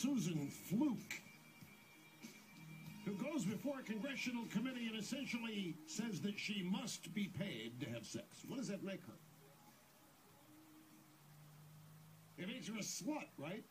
Susan Fluke, who goes before a congressional committee and essentially says that she must be paid to have sex. What does that make her? It makes her a slut, right?